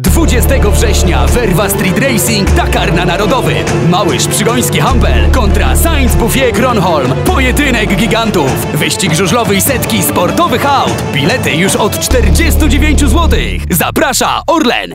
20 września Werwa Street Racing Dakar na Narodowy. Małyż Przygoński Hampel kontra Sainz Buffet Kronholm. Pojedynek gigantów. Wyścig żużlowy i setki sportowych aut. Bilety już od 49 zł. Zaprasza Orlen.